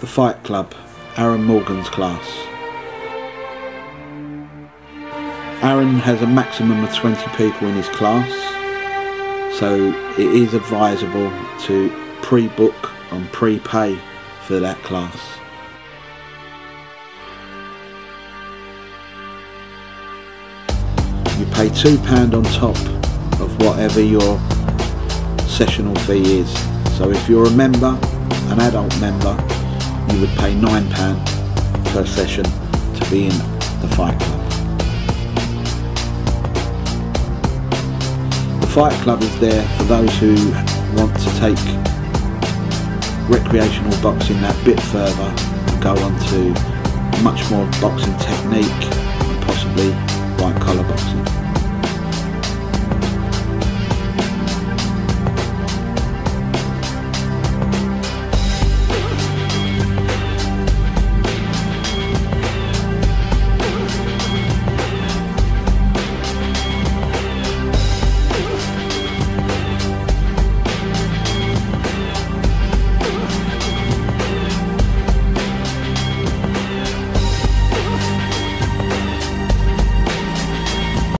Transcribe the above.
The Fight Club, Aarron Morgan's class. Aarron has a maximum of 20 people in his class, so it is advisable to pre-book and pre-pay for that class. You pay £2 on top of whatever your sessional fee is. So if you're a member, an adult member, you would pay £9 per session to be in the Fight Club. The Fight Club is there for those who want to take recreational boxing that bit further and go on to much more boxing technique and possibly white collar boxing.